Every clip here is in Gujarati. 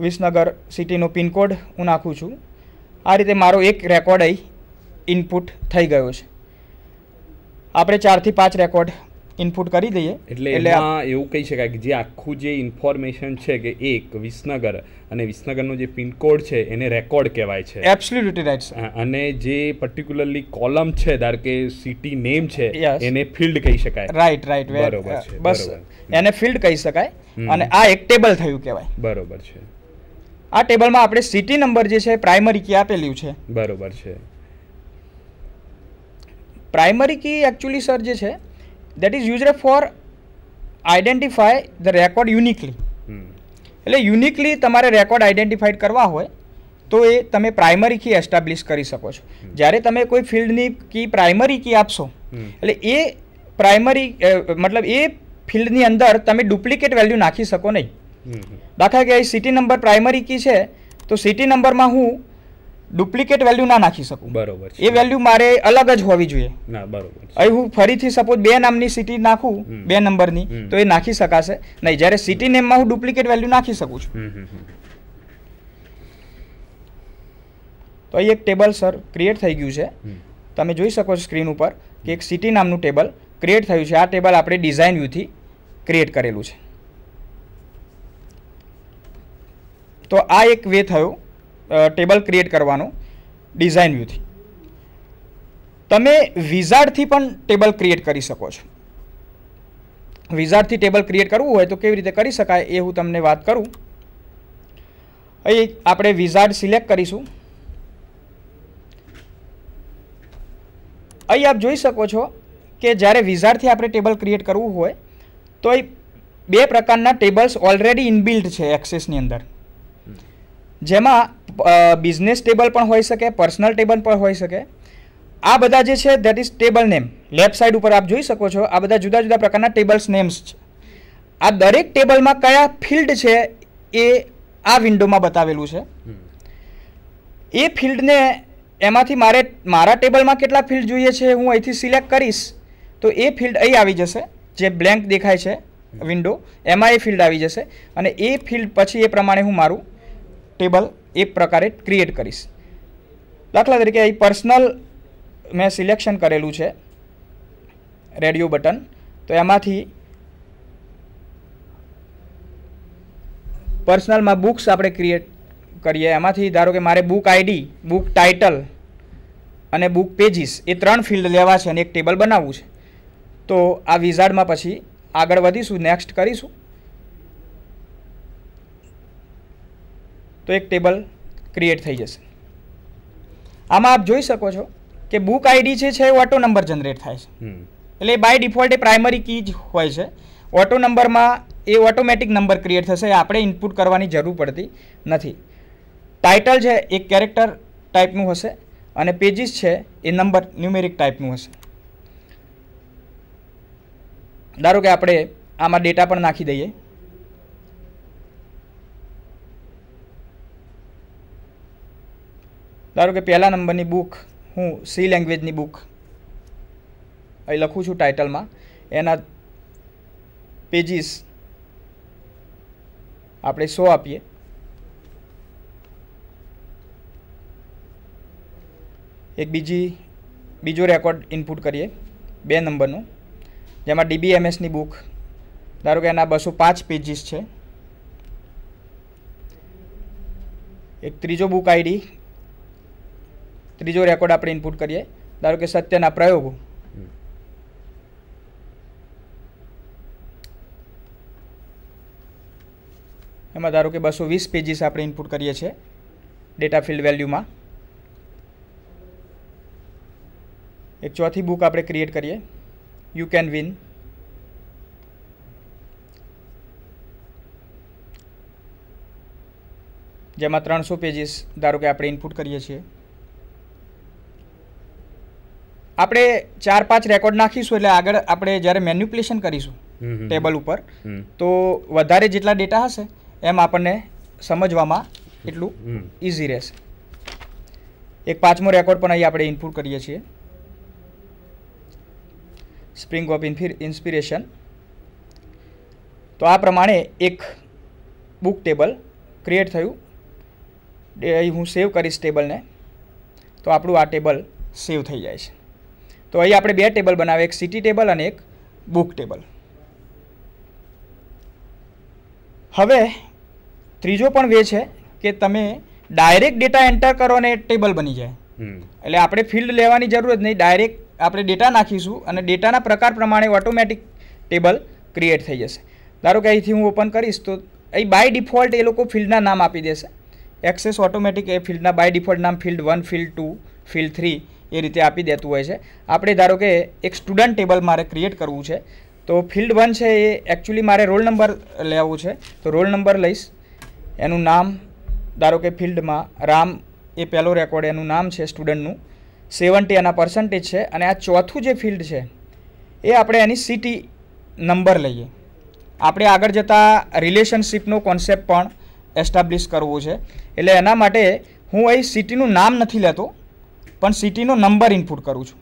વિસનગર સિટીનો પિનકોડ હું નાખું છું. આ રીતે મારો એક રેકોર્ડ અહીં ઇનપુટ થઈ ગયો છે. આપણે ચારથી પાંચ રેકોર્ડ ઇનપુટ કરી દઈએ. એટલે એમાં એવું કહી શકાય કે જે આખું જે ઇન્ફોર્મેશન છે કે એક વિસનગર અને વિસનગરનો જે પિનકોડ છે એને રેકોર્ડ કહેવાય છે. એબ્સોલ્યુટલી રાઈટ અને જે પર્ટિક્યુલરલી કોલમ છે ધાર કે સિટી નેમ છે એને ફિલ્ડ કહી શકાય. રાઈટ રાઈટ બરોબર છે, બસ એને ફિલ્ડ કહી શકાય. અને આ એક ટેબલ થયું કહેવાય. બરોબર છે. આ ટેબલમાં આપણે સિટી નંબર જે છે પ્રાઇમરી કી આપેલું છે. બરોબર છે. પ્રાઇમરી કી એકચ્યુઅલી સર જે છે that is used for identify the record uniquely એટલે યુનિકલી તમારે રેકોર્ડ આઈડેન્ટિફાઈડ કરવા હોય તો એ તમે પ્રાઇમરી કી એસ્ટાબ્લિશ કરી શકો છો. જ્યારે તમે કોઈ ફિલ્ડની કી પ્રાઇમરી કી આપશો એટલે એ પ્રાઇમરી મતલબ એ ફિલ્ડની અંદર તમે ડુપ્લિકેટ વેલ્યુ નાખી શકો નહીં. દાખલા કે અહીં સિટી નંબર પ્રાઇમરી કી છે તો સિટી નંબરમાં હું ડુપ્લિકેટ વેલ્યુ ના નાખી શકું. બરોબર એ વેલ્યુ મારે અલગ જ હોવી જોઈએ. ના બરોબર અહીં હું ફરીથી સપોઝ બે નામની સિટી નાખું બે નંબરની તો એ નાખી શકાશે. નહીં જ્યારે સિટી નેમમાં હું ડુપ્લિકેટ વેલ્યુ નાખી શકું છું. તો અહીં એક ટેબલ સર ક્રિએટ થઈ ગયું છે. તમે જોઈ શકો છો સ્ક્રીન ઉપર કે એક સિટી નામનું ટેબલ ક્રિએટ થયું છે. આ ટેબલ આપણે ડિઝાઇન વ્યૂથી ક્રિએટ કરેલું છે. તો આ એક વે થયો ટેબલ ક્રિએટ કરવાનો ડિઝાઇન વ્યૂથી તમે વિઝાર્ડથી પણ ટેબલ ક્રિએટ કરી શકો છો. વિઝાર્ડથી ટેબલ ક્રિએટ કરવું હોય તો કેવી રીતે કરી શકાય એ હું તમને વાત કરું. અહીં આપણે વિઝાર્ડ સિલેક્ટ કરીશું. અહીં આપ જોઈ શકો છો કે જ્યારે વિઝારથી આપણે ટેબલ ક્રિએટ કરવું હોય, તો એ બે પ્રકારના ટેબલ્સ ઓલરેડી ઇનબિલ્ટ છે એક્સેસની અંદર. જેમાં બિઝનેસ ટેબલ પણ હોઈ શકે પર્સનલ ટેબલ પણ હોઈ શકે. આ બધા જે છે that is table name left side ઉપર આપ જોઈ શકો છો આ બધા જુદા જુદા પ્રકારના ટેબલ્સ નેમ્સ છે. આ દરેક ટેબલમાં કયા ફિલ્ડ છે એ આ વિન્ડોમાં બતાવેલું છે. એ ફિલ્ડને એમાંથી મારે મારા ટેબલમાં કેટલા ફિલ્ડ જોઈએ છે હું અહીંથી સિલેક્ટ કરીશ તો એ ફિલ્ડ અહીં આવી જશે જે બ્લેન્ક દેખાય છે વિન્ડો એમાં એ ફિલ્ડ આવી જશે. અને એ ફિલ્ડ પછી એ પ્રમાણે હું મારું ટેબલ એ પ્રકારે ક્રિએટ કરીશ. દાખલા તરીકે અહીં પર્સનલ મેં સિલેક્શન કરેલું છે રેડિયો બટન તો એમાંથી પર્સનલમાં બુક્સ આપણે ક્રિએટ કરીએ. એમાંથી ધારો કે મારે બુક આઈડી બુક ટાઇટલ અને બુક પેજીસ એ ત્રણ ફિલ્ડ લેવા છે અને એક ટેબલ બનાવવું છે. તો આ વિઝાર્ડમાં પછી આગળ વધીશું નેક્સ્ટ કરીશું. તો એક ટેબલ ક્રિએટ થઈ જશે. આમાં આપ જોઈ શકો છો કે બુક આઈડી જે છે એ ઓટો નંબર જનરેટ થાય છે. એટલે બાય ડિફોલ્ટ એ પ્રાઇમરી કી જ હોય છે. ઓટો નંબરમાં એ ઓટોમેટિક નંબર ક્રિએટ થશે આપણે ઇનપુટ કરવાની જરૂર પડતી નથી. ટાઇટલ છે એ કેરેક્ટર ટાઈપનું હશે અને પેજીસ છે એ નંબર ન્યુમેરિક ટાઈપનું હશે. ધારો કે આપણે આમાં ડેટા પણ નાખી દઈએ. ધારો કે પહેલા નંબરની બુક હું સી લેંગ્વેજની બુક અહીં લખું છું ટાઇટલમાં, એના પેજીસ આપણે સો આપીએ. એક બીજી, બીજો રેકોર્ડ ઇનપુટ કરીએ, બે નંબરનું, જેમાં ડીબીએમએસની બુક, ધારો કે એના બસો પાંચ પેજીસ છે. એક ત્રીજો બુક આઈડી ત્રીજો રેકોર્ડ આપણે ઇનપુટ કરીએ. ધારો કે સત્યના પ્રયોગો. એમાં ધારો કે બસો વીસ પેજીસ આપણે ઇનપુટ કરીએ છીએ. ડેટા ફિલ્ડ વેલ્યુમાં એક ચોથી બુક આપણે ક્રિએટ કરીએ. યુ કેન વિન જેમાં ત્રણસો પેજીસ ધારો કે આપણે ઇનપુટ કરીએ છીએ. આપણે ચાર પાંચ રેકોર્ડ નાખીશું એટલે આગળ આપણે જ્યારે મેન્યુપ્યુલેશન કરીશું. ટેબલ ઉપર તો વધારે જેટલા ડેટા હશે એમ આપણને સમજવામાં એટલું ઇઝી રહેશે. એક પાંચમો રેકોર્ડ પણ અહીં આપણે ઇનપુટ કરીએ છીએ. સ્પ્રિંગ ઓફ ઇન્સ્પિરેશન તો આ પ્રમાણે એક બુક ટેબલ ક્રિએટ થયું. હું સેવ કરીશ ટેબલને તો આપણું આ ટેબલ સેવ થઈ જાય છે. તો અહીં આપણે બે ટેબલ બનાવે એક સિટી ટેબલ અને એક બુક ટેબલ હવે ત્રીજો પણ વે છે કે તમે ડાયરેક્ટ ડેટા એન્ટર કરો અને ટેબલ બની જાય. એટલે આપણે ફિલ્ડ લેવાની જરૂર જ નહીં ડાયરેક્ટ આપણે ડેટા નાખીશું અને ડેટાના પ્રકાર પ્રમાણે ઓટોમેટિક ટેબલ ક્રિએટ થઈ જશે. ધારો કે અહીંથી હું ઓપન કરીશ તો અહીં બાય ડિફોલ્ટ એ લોકો ફિલ્ડના નામ આપી દેશે. એક્સેસ ઓટોમેટિક એ ફિલ્ડના બાય ડિફોલ્ટ નામ field one field two field three એ રીતે આપી દેતું હોય છે. આપણે ધારો કે એક સ્ટુડન્ટ ટેબલ મારે ક્રિએટ કરવું છે, તો ફિલ્ડ વન છે એ એકચ્યુઅલી મારે રોલ નંબર લેવું છે. તો રોલ નંબર લઈશ. એનું નામ, ધારો કે ફિલ્ડમાં રામ એ પહેલો રેકોર્ડ એનું નામ છે સ્ટુડન્ટનું સેવન્ટી એના પર્સન્ટેજ છે અને આ ચોથું જે ફિલ્ડ છે, એ આપણે એની સિટી નંબર લઈએ. આપણે આગળ જતાં રિલેશનશીપનો કોન્સેપ્ટ પણ એસ્ટાબ્લિશ કરવો છે. એટલે એના માટે હું અહીં સિટીનું નામ નથી લેતો. પણ સિટીનો નંબર ઇનપુટ કરું છું.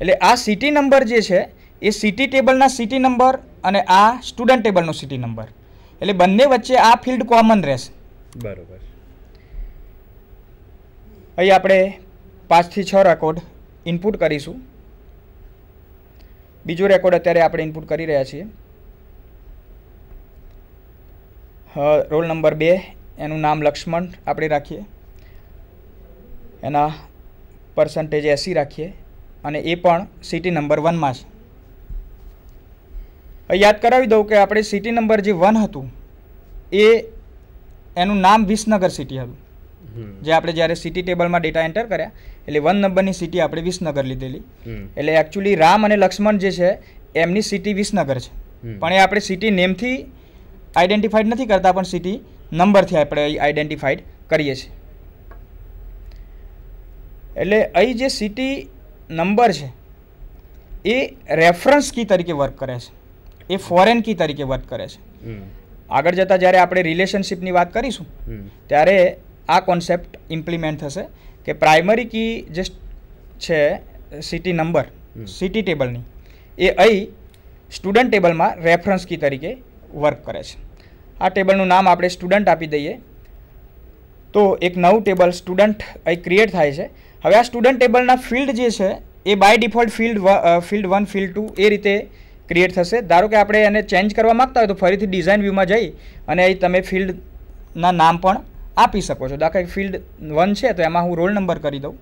એટલે આ સિટી નંબર જે છે એ સિટી ટેબલના સિટી નંબર અને આ સ્ટુડન્ટ ટેબલનો સિટી નંબર એટલે બંને વચ્ચે આ ફિલ્ડ કોમન રહેશે. બરોબર. અહીં આપણે પાંચથી છ રેકોર્ડ ઇનપુટ કરીશું. બીજો રેકોર્ડ અત્યારે આપણે ઇનપુટ કરી રહ્યા છીએ. રોલ નંબર બે એનું નામ લક્ષ્મણ આપણે રાખીએ. એના પર્સન્ટેજ એસી રાખીએ અને એ પણ સિટી નંબર વનમાં છે. યાદ કરાવી દઉં કે આપણે સિટી નંબર જે વન હતું એ એનું નામ વિસનગર સિટી હતું. જે આપણે જ્યારે સિટી ટેબલમાં ડેટા એન્ટર કર્યા એટલે વન નંબરની સિટી આપણે વિસનગર લીધેલી. એટલે એકચ્યુઅલી રામ અને લક્ષ્મણ જે છે એમની સિટી વિસનગર છે. પણ એ આપણે સિટી નેમથી આઈડેન્ટિફાઈડ નથી કરતા પણ સિટી નંબરથી આપણે આઈડેન્ટિફાઈડ કરીએ છીએ. એટલે અહીં જે સિટી નંબર છે એ રેફરન્સ કી તરીકે વર્ક કરે છે. એ ફોરેન કી તરીકે વર્ક કરે છે. આગળ જતાં જ્યારે આપણે રિલેશનશિપની વાત કરીશું ત્યારે આ કોન્સેપ્ટ ઇમ્પ્લિમેન્ટ થશે કે પ્રાઇમરી કી જે છે સિટી નંબર સિટી ટેબલની એ અહીં સ્ટુડન્ટ ટેબલમાં રેફરન્સ કી તરીકે વર્ક કરે છે. આ ટેબલનું નામ આપણે સ્ટુડન્ટ આપી દઈએ. તો એક નવું ટેબલ સ્ટુડન્ટ અહીં ક્રિએટ થાય છે. હવે આ સ્ટુડન્ટ ટેબલના ફિલ્ડ જે છે, એ by default field field one field two એ રીતે ક્રિએટ થશે. ધારો કે આપણે એને ચેન્જ કરવા માગતા હોય તો ફરીથી ડિઝાઇન વ્યૂમાં જઈ અને અહીં તમે ફિલ્ડના નામ પણ આપી શકો છો. દાખલા ફિલ્ડ વન છે, તો એમાં હું રોલ નંબર કરી દઉં.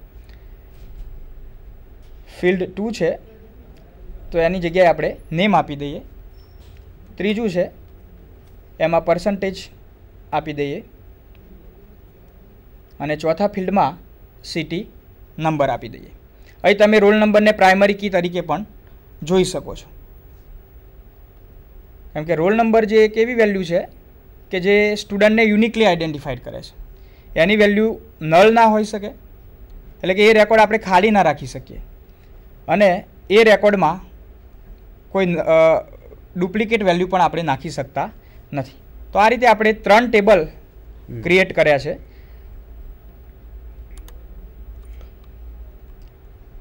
ફિલ્ડ ટુ છે, તો એની જગ્યાએ આપણે નેમ આપી દઈએ. ત્રીજું છે, એમાં પર્સન્ટેજ આપી દઈએ. અને ચોથા ફિલ્ડમાં સિટી નંબર આપી દઈએ. અહીં તમે રોલ નંબરને પ્રાઇમરી કી તરીકે પણ જોઈ શકો છો. કેમ કે રોલ નંબર જે એક એવી વેલ્યુ છે કે જે સ્ટુડન્ટને યુનિકલી આઈડેન્ટિફાઈડ કરે છે. એની વેલ્યુ નલ ના હોઈ શકે એટલે કે એ રેકોર્ડ આપણે ખાલી ના રાખી શકીએ. અને એ રેકોર્ડમાં કોઈ ડુપ્લિકેટ વેલ્યુ પણ આપણે નાખી શકતા નથી. તો આ રીતે આપણે ત્રણ ટેબલ ક્રિએટ કર્યા છે.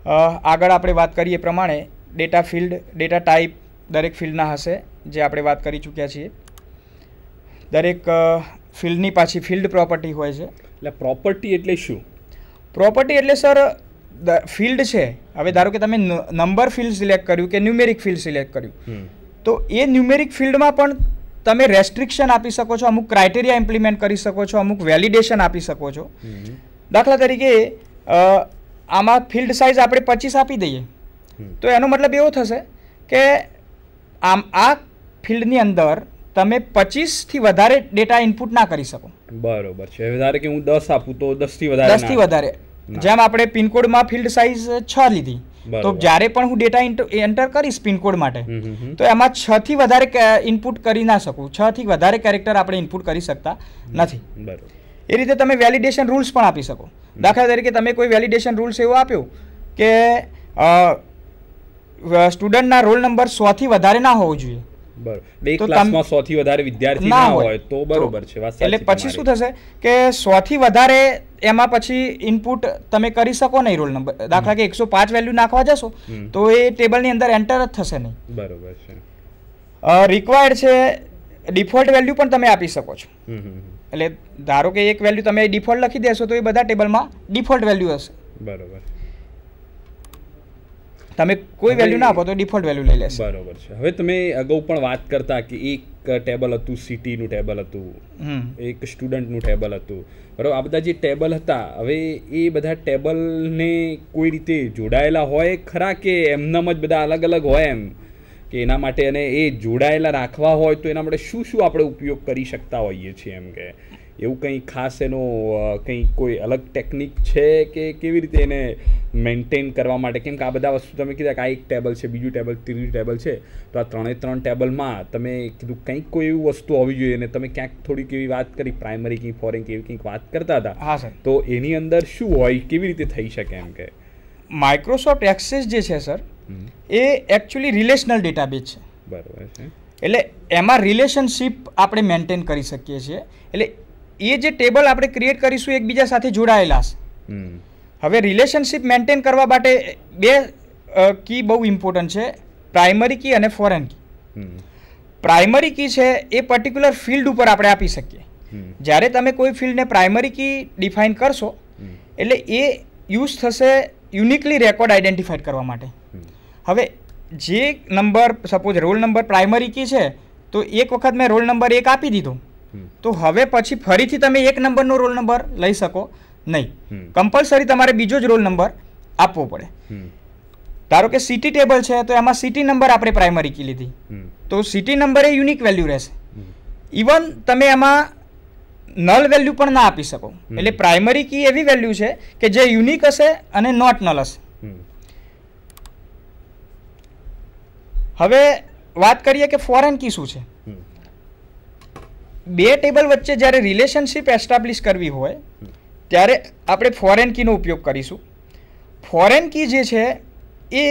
આગળ આપણે વાત કરીએ પ્રમાણે ડેટા ફિલ્ડ ડેટા ટાઈપ દરેક ફિલ્ડના હશે જે આપણે વાત કરી ચૂક્યા છીએ. દરેક ફિલ્ડની પાછી ફિલ્ડ પ્રોપર્ટી હોય છે. એટલે પ્રોપર્ટી એટલે શું? પ્રોપર્ટી એટલે સર ફિલ્ડ છે. હવે ધારો કે તમે નંબર ફિલ્ડ સિલેક્ટ કર્યું કે ન્યુમેરિક ફિલ્ડ સિલેક્ટ કર્યું. તો એ ન્યુમેરિક ફિલ્ડમાં પણ તમે રેસ્ટ્રિક્શન આપી શકો છો અમુક ક્રાઇટેરિયા ઇમ્પ્લિમેન્ટ કરી શકો છો અમુક વેલિડેશન આપી શકો છો. દાખલા તરીકે આમાં ફિલ્ડ સાઇઝ આપણે પચીસ આપી દઈએ. તો એનો મતલબ એવો થશે કે આમ આ ફિલ્ડની અંદર તમે પચીસથી વધારે ડેટા ઇનપુટ ના કરી શકો. બરોબર છે. વધારે કે હું દસ આપું તો દસથી વધારે દસથી વધારે. જેમ આપણે પિનકોડમાં ફિલ્ડ સાઇઝ છ લીધી તો જ્યારે પણ હું ડેટા એન્ટર કરીશ પિનકોડ માટે. તો એમાં છ થી વધારે ઇનપુટ કરી ના શકું. છ થી વધારે કેરેક્ટર આપણે ઇનપુટ કરી શકતા નથી. બરોબર. એ રીતે તમે વેલિડેશન રૂલ્સ પણ આપી શકો. દાખલા તરીકે તમે કોઈ વેલિડેશન રૂલ્સ એવો આપ્યો કે સ્ટુડન્ટના રોલ નંબર સોથી વધારે ના હોવો જોઈએ. બરોબર. એટલે એક તો તમ- ક્લાસમાં સો વધારે વિદ્યાર્થી ના હોય. તો બરોબર છે. એટલે પછી શું થશે કે સોથી વધારે એમાં પછી ઇનપુટ તમે કરી શકો નહીં રોલ નંબર. દાખલા કે એકસો પાંચ વેલ્યુ નાખવા જશો તો એ ટેબલની અંદર એન્ટર જ થશે નહીં. બરોબર છે. રિક્વાયર્ડ છે ડિફોલ્ટ વેલ્યુ પણ તમે આપી શકો છો. એટલે ધારો કે એક વેલ્યુ તમે ડિફોલ્ટ લખી દેશો તો એ બધા ટેબલમાં ડિફોલ્ટ વેલ્યુ હશે. બરોબર. તમે કોઈ વેલ્યુ ના આપો તો ડિફોલ્ટ વેલ્યુ લઈ લેશે. બરોબર છે. હવે તમે અગાઉ પણ વાત કરતા કે એક ટેબલ હતું સિટીનું ટેબલ હતું એક સ્ટુડન્ટનું ટેબલ હતું. બરાબર આ બધા જે ટેબલ હતા હવે એ બધા ટેબલને કોઈ રીતે જોડાયેલા હોય ખરા કે એમનામ જ બધા અલગ અલગ હોય એમ? કે એના માટે અને એ જોડાયેલા રાખવા હોય તો એના માટે શું શું આપણે ઉપયોગ કરી શકતા હોઈએ છીએ એમ કે? એવું કંઈ ખાસ એનો કંઈ કોઈ અલગ ટેકનિક છે કે કેવી રીતે એને મેન્ટેન કરવા માટે? કેમ કે આ બધા વસ્તુ તમે કીધા કે આ એક ટેબલ છે બીજું ટેબલ ત્રીજું ટેબલ છે તો આ ત્રણે ત્રણ ટેબલમાં તમે કીધું કંઈક કોઈ એવી વસ્તુ હોવી જોઈએ અને તમે ક્યાંક થોડીક એવી વાત કરી પ્રાઇમરી કી ફોરેન કે એવી કંઈક વાત કરતા હતા. હા સર. તો એની અંદર શું હોય કેવી રીતે થઈ શકે એમ કે? માઇક્રોસોફ્ટ એક્સેસ જે છે સર એ એકચ્યુઅલી રિલેશનલ ડેટાબેઝ છે. બરાબર છે. એટલે એમાં રિલેશનશીપ આપણે મેન્ટેન કરી શકીએ છીએ. એટલે એ જે ટેબલ આપણે ક્રિએટ કરીશું એકબીજા સાથે જોડાયેલા છે હવે રિલેશનશીપ મેન્ટેન કરવા માટે બે કી બહુ ઇમ્પોર્ટન્ટ છે. પ્રાઇમરી કી અને ફોરેન કી પ્રાઇમરી કી છે એ પર્ટિક્યુલર ફિલ્ડ ઉપર આપણે આપી શકીએ. જ્યારે તમે કોઈ ફિલ્ડને પ્રાઇમરી કી ડિફાઇન કરશો એટલે એ યુઝ થશે યુનિકલી રેકોર્ડ આઈડેન્ટિફાઈડ કરવા માટે. હવે જે number suppose roll number primary key છે તો એક વખત મેં રોલ નંબર એક આપી દીધો. તો હવે પછી ફરીથી તમે એક નંબરનો રોલ નંબર લઈ શકો નહીં. કમ્પલસરી તમારે બીજો જ રોલ નંબર આપવો પડે. ધારો કે સિટી ટેબલ છે તો એમાં સિટી નંબર આપણે પ્રાઇમરી કી લીધી. તો સિટી નંબર એ યુનિક વેલ્યુ રહેશે. ઇવન તમે એમાં નલ વેલ્યુ પણ ના આપી શકો. એટલે પ્રાઇમરી કી એવી વેલ્યુ છે કે જે યુનિક હશે અને નોટ નલ હશે હમ, હવે વાત કરીએ કે ફોરેન કી શું છે? બે ટેબલ વચ્ચે જ્યારે રિલેશનશિપ એસ્ટાબ્લિશ કરવી હોય ત્યારે આપણે ફોરેન કીનો ઉપયોગ કરીશું. ફોરેન કી જે છે એ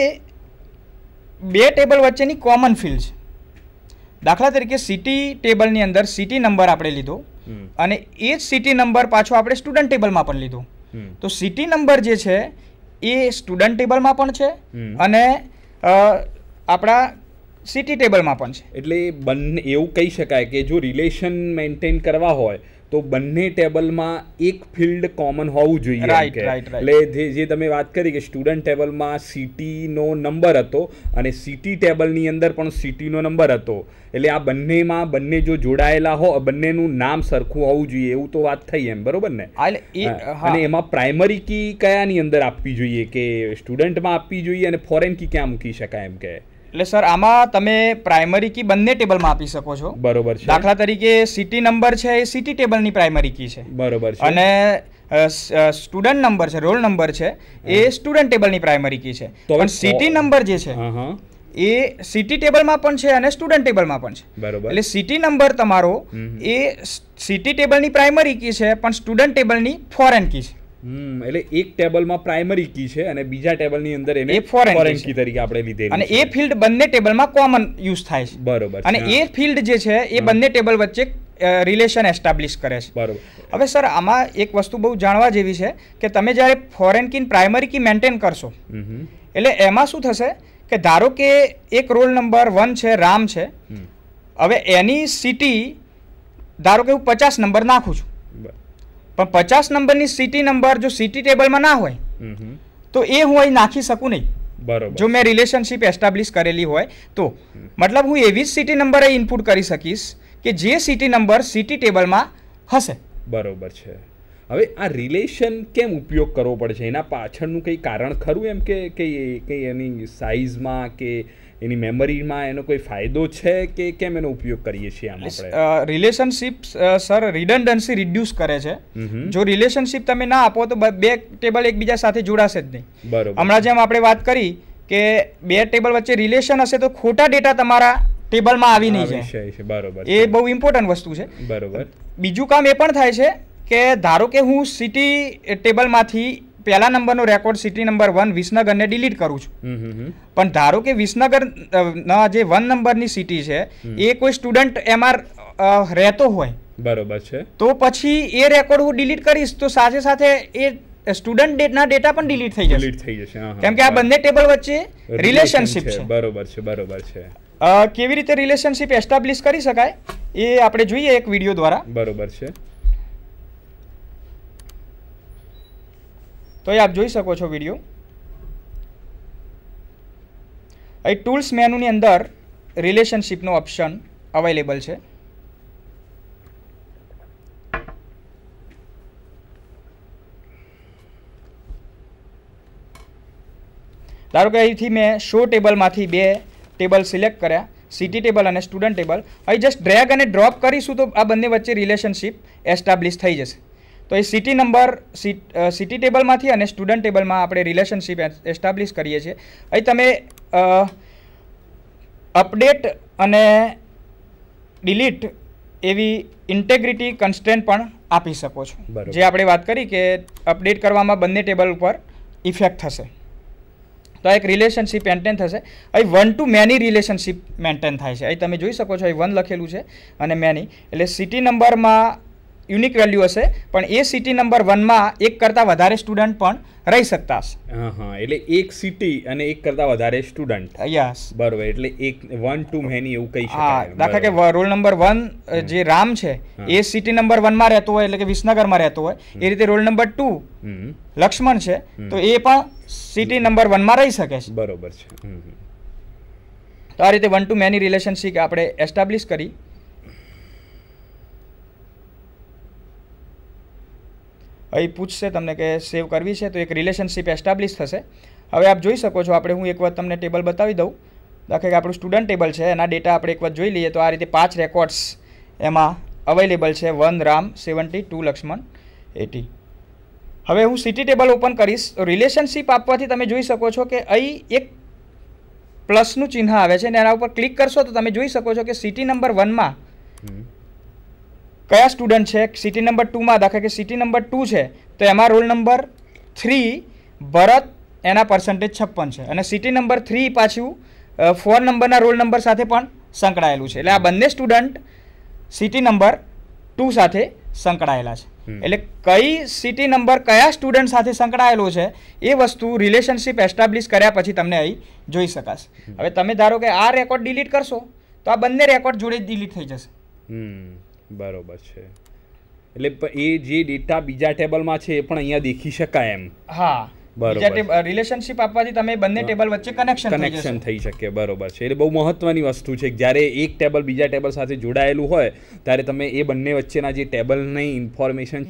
બે ટેબલ વચ્ચેની કોમન ફિલ્ડ છે. દાખલા તરીકે સિટી ટેબલની અંદર સિટી નંબર આપણે લીધો અને એ જ સિટી નંબર પાછો આપણે સ્ટુડન્ટ ટેબલમાં પણ લીધો. તો સિટી નંબર જે છે એ સ્ટુડન્ટ ટેબલમાં પણ છે અને આપણા સિટી ટેબલમાં પણ છે. એટલે બંને એવું કહી શકાય કે જો રિલેશન મેન્ટેન કરવા હોય તો બંને ટેબલમાં એક ફિલ્ડ કોમન હોવું જોઈએ રાઈટ right. એટલે જે જે તમે વાત કરી કે સ્ટુડન્ટ ટેબલમાં સિટીનો નંબર હતો અને સિટી ટેબલની અંદર પણ સિટીનો નંબર હતો. એટલે આ બંનેમાં બંને જો જોડાયેલા હો બંનેનું નામ સરખું હોવું જોઈએ એવું તો વાત થઈ એમ બરોબર ને? અને એમાં પ્રાઇમરી કી કયાની અંદર આપવી જોઈએ કે સ્ટુડન્ટમાં આપવી જોઈએ અને ફોરેન કી ક્યાં મૂકી શકાય એમ કે? એટલે સર આમાં તમે પ્રાઇમરી કી બંને ટેબલમાં આપી શકો છો. બરોબર છે. દાખલા તરીકે સિટી નંબર છે એ સિટી ટેબલની પ્રાઇમરી કી છે. બરોબર છે. અને સ્ટુડન્ટ નંબર છે રોલ નંબર છે એ સ્ટુડન્ટ ટેબલની પ્રાઇમરી કી છે. પણ સિટી નંબર જે છે એ સિટી ટેબલમાં પણ છે અને સ્ટુડન્ટ ટેબલમાં પણ છે. બરોબર. એટલે સિટી નંબર તમારો એ સિટી ટેબલની પ્રાઇમરી કી છે પણ સ્ટુડન્ટ ટેબલની ફોરેન કી છે. હમ એટલે એક ટેબલમાં પ્રાઇમરી કી છે અને બીજા ટેબલની અંદર એને key કી તરીકે આપણે લીધેલી અને એ ફિલ્ડ બંને ટેબલમાં કોમન યુઝ થાય છે. બરોબર અને એ ફિલ્ડ જે છે એ બંને ટેબલ વચ્ચે રિલેશન એસ્ટાબ્લિશ કરે છે. બરોબર. હવે સર આમાં એક વસ્તુ બહુ જાણવા જેવી છે કે તમે જ્યારે foreign key primary key maintain કરશો. એટલે એમાં શું થશે કે ધારો કે એક રોલ નંબર વન છે રામ છે હવે એની સિટી ધારો કે હું પચાસ નંબર નાખું છું પણ પચાસ નંબરની સિટી નંબર જો સિટી ટેબલમાં ના હોય. તો એ હું અહીં નાખી શકું નહીં. બરોબર. જો મેં રિલેશનશિપ એસ્ટાબ્લિશ કરેલી હોય તો મતલબ હું એવી જ સિટી નંબર અહીં ઇનપુટ કરી શકીશ કે જે સિટી નંબર સિટી ટેબલમાં હશે. બરોબર છે. હવે આ રિલેશન કેમ ઉપયોગ કરવો પડે છે? એના પાછળનું કંઈ કારણ ખરું એમ કે કે કંઈ એની સાઇઝમાં કે એની મેમરીમાં એનો કોઈ ફાયદો છે કે કેમ એનો ઉપયોગ કરીએ છીએ આમ આપણે? રિલેશનશિપ સર રિડન્ડન્સી રિડ્યુસ કરે છે. જો રિલેશનશિપ તમે ના આપો તો બે ટેબલ એકબીજા સાથે જોડાશે જ નહીં. બરોબર. હમણાં જેમ આપણે વાત કરી કે બે ટેબલ વચ્ચે રિલેશન હશે તો ખોટા ડેટા તમારા ટેબલમાં આવી નહીં જાય. બરોબર. એ બહુ ઇમ્પોર્ટન્ટ વસ્તુ છે. બરોબર. બીજું કામ એ પણ થાય છે કે ધારો કે હું સિટી ટેબલમાંથી પહેલા નંબરનો રેકોર્ડ સિટી નંબર વન વિસનગરને ડિલીટ કરું છું. પણ ધારો કે વિસનગર ના જે વન નંબરની સિટી છે એ કોઈ સ્ટુડન્ટ એમાં રહેતો હોય. બરોબર છે. તો પછી એ રેકોર્ડ હું ડિલીટ કરીશ તો સાથે સાથે એ સ્ટુડન્ટ ડેટના ડેટા પણ ડિલીટ થઈ જશે. ડિલીટ થઈ જશે. કેમ કે આ બંને ટેબલ વચ્ચે રિલેશનશિપ છે. બરોબર છે બરોબર છે. કેવી રીતે રિલેશનશિપ એસ્ટાબ્લિશ કરી શકાય? એ આપણે જોઈએ એક વીડિયો દ્વારા. બરોબર છે. તો એ આપ જોઈ શકો છો વીડિયો અહીં ટૂલ્સ મેનુની અંદર રિલેશનશીપનો ઓપ્શન અવેલેબલ છે. ધારો કે અહીંથી મેં શો ટેબલમાંથી બે ટેબલ સિલેક્ટ કર્યા સિટી ટેબલ અને સ્ટુડન્ટ ટેબલ અહીં જસ્ટ ડ્રેગ અને ડ્રોપ કરીશું તો આ બંને વચ્ચે રિલેશનશિપ એસ્ટાબ્લિશ થઈ જશે. તો એ સિટી નંબર સિટી ટેબલમાંથી અને સ્ટુડન્ટ ટેબલમાં આપણે રિલેશનશિપ એસ્ટાબ્લિશ કરીએ છીએ. અહીં તમે અપડેટ અને ડિલીટ એવી ઇન્ટેગ્રિટી કન્સ્ટેન્ટ પણ આપી શકો છો. જે આપણે વાત કરી કે અપડેટ કરવામાં બંને ટેબલ ઉપર ઇફેક્ટ થશે. તો એક રિલેશનશીપ મેન્ટેન થશે. અહીં one to many relationship maintain થાય છે. અહીં તમે જોઈ શકો છો અહીં વન લખેલું છે અને મેની એટલે સિટી નંબરમાં યુનિક વેલ્યુ હશે પણ એ સિટી નંબર વનમાં એક કરતાં વધારે સ્ટુડન્ટ પણ રહી શકતા હશે. હા હા એટલે એક સિટી અને એક કરતાં વધારે સ્ટુડન્ટ યસ બરોબર એટલે એક વન ટુ મેની એવું કહી હા શકાય. દાખલા કે રોલ નંબર વન જે રામ છે એ સિટી નંબર વનમાં રહેતો હોય એટલે કે વિસનગરમાં રહેતો હોય એ રીતે રોલ નંબર ટુ લક્ષ્મણ છે તો એ પણ સિટી નંબર વનમાં રહી શકે છે. બરોબર છે. તો આ રીતે વન ટુ મેની રિલેશનશિપ આપણે એસ્ટાબ્લિશ કરી. અહીં પૂછશે, તમને કે સેવ કરવી છે, તો એક રિલેશનશિપ એસ્ટાબ્લિશ થશે. હવે આપ જોઈ શકો છો, આપણે હું એક વખત તમને ટેબલ બતાવી દઉં. દાખલા કે આપણું સ્ટુડન્ટ ટેબલ છે, એના ડેટા આપણે એક વખત જોઈ લઈએ તો આ રીતે પાંચ રેકોર્ડ્સ એમાં અવેલેબલ છે, one Ram seventy, two Lakshman, eighty. હવે હું સિટી ટેબલ ઓપન કરીશ રિલેશનશિપ આપવાથી તમે જોઈ શકો છો કે અહીં એક પ્લસનું ચિહ્ન આવે છે, અને એના ઉપર ક્લિક કરશો તો તમે જોઈ શકો છો કે સિટી નંબર વનમાં. કયા સ્ટુડન્ટ છે? સિટી નંબર ટુમાં દાખલા કે સિટી નંબર ટુ છે તો એમાં રોલ નંબર થ્રી ભરત એના પર્સન્ટેજ છપ્પન છે. અને સિટી નંબર થ્રી પાછું ફોર નંબરના રોલ નંબર સાથે પણ સંકળાયેલું છે. એટલે આ બંને સ્ટુડન્ટ સિટી નંબર ટુ સાથે સંકળાયેલા છે. એટલે કઈ સિટી નંબર કયા સ્ટુડન્ટ સાથે સંકળાયેલો છે એ વસ્તુ રિલેશનશિપ એસ્ટાબ્લિશ કર્યા પછી તમને અહીં જોઈ શકાશે. હવે તમે ધારો કે આ રેકોર્ડ ડિલીટ કરશો તો આ બંને રેકોર્ડ જોડે ડિલીટ થઈ જશે. બરોબર છે. એટલે એ જે ડેટા બીજા ટેબલમાં છે એ પણ અહીંયા દેખી શકાય એમ. હા. બરોબર. રિલેશનશિપ આપવાથી તમે બંને ટેબલ વચ્ચે કનેક્શન કનેક્શન થઈ શકે બરોબર છે. એટલે બહુ મહત્વની વસ્તુ છે કે જ્યારે એક ટેબલ બીજા ટેબલ સાથે જોડાયેલું હોય ત્યારે તમે એ બંને વચ્ચેના જે ટેબલની ઇન્ફોર્મેશન